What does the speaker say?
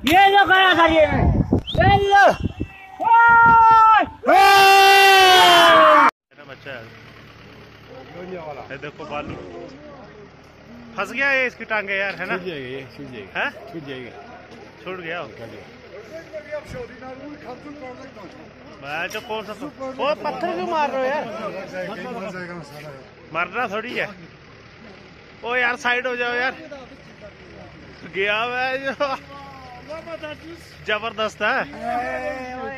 ये लो गया था ये। ये लो मेरा बच्चा है ये देखो बालू। फंस गया ये इसकी टांगे यार है ना? छूट जाएगा ये छूट जाएगा। है? छूट जाएगा। छूट गया मैं जो कौन सा वो पत्थर क्यों मार रहे हो यार? मरना थोड़ी है। ओ यार साइड हो जाओ यार। गया मैं जो। ज़बरदस्त है।